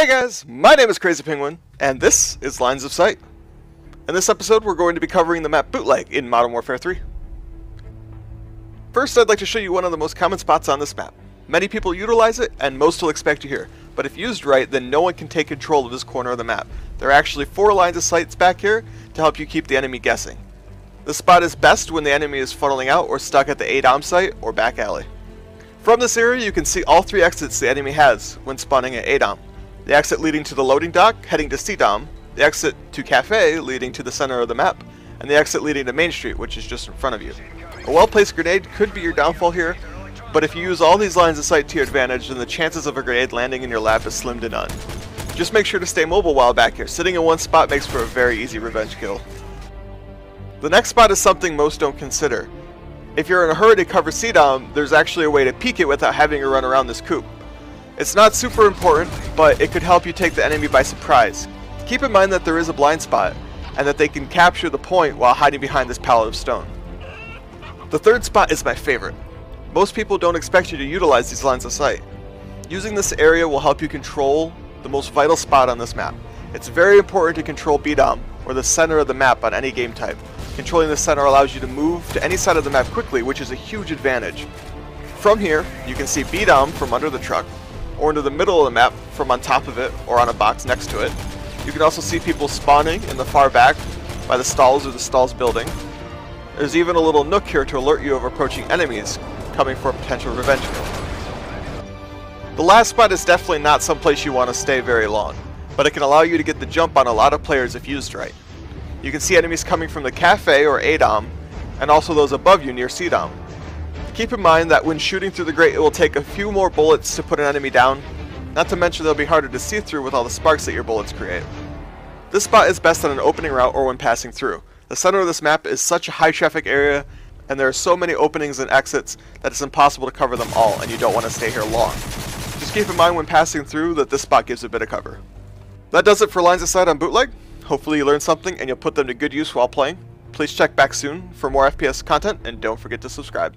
Hey guys, my name is Crazy Penguin, and this is Lines of Sight. In this episode, we're going to be covering the map Bootleg in Modern Warfare 3. First, I'd like to show you one of the most common spots on this map. Many people utilize it, and most will expect you here, but if used right, then no one can take control of this corner of the map. There are actually four lines of sights back here to help you keep the enemy guessing. This spot is best when the enemy is funneling out or stuck at the A-Dom site or back alley. From this area, you can see all three exits the enemy has when spawning at A-Dom. The exit leading to the loading dock, heading to C-Dom, the exit to Cafe, leading to the center of the map, and the exit leading to Main Street, which is just in front of you. A well-placed grenade could be your downfall here, but if you use all these lines of sight to your advantage, then the chances of a grenade landing in your lap is slim to none. Just make sure to stay mobile while back here. Sitting in one spot makes for a very easy revenge kill. The next spot is something most don't consider. If you're in a hurry to cover C-Dom, there's actually a way to peek it without having to run around this coop. It's not super important, but it could help you take the enemy by surprise. Keep in mind that there is a blind spot, and that they can capture the point while hiding behind this pallet of stone. The third spot is my favorite. Most people don't expect you to utilize these lines of sight. Using this area will help you control the most vital spot on this map. It's very important to control B-Dom, or the center of the map on any game type. Controlling the center allows you to move to any side of the map quickly, which is a huge advantage. From here, you can see B-Dom from under the truck, or into the middle of the map from on top of it or on a box next to it. You can also see people spawning in the far back by the stalls or the stalls building. There's even a little nook here to alert you of approaching enemies coming for a potential revenge kill. The last spot is definitely not someplace you want to stay very long, but it can allow you to get the jump on a lot of players if used right. You can see enemies coming from the cafe or A-Dom, and also those above you near C-Dom. Keep in mind that when shooting through the grate it will take a few more bullets to put an enemy down, not to mention they'll be harder to see through with all the sparks that your bullets create. This spot is best on an opening route or when passing through. The center of this map is such a high traffic area and there are so many openings and exits that it's impossible to cover them all and you don't want to stay here long. Just keep in mind when passing through that this spot gives a bit of cover. That does it for Lines of Sight on Bootleg. Hopefully you learned something and you'll put them to good use while playing. Please check back soon for more FPS content and don't forget to subscribe.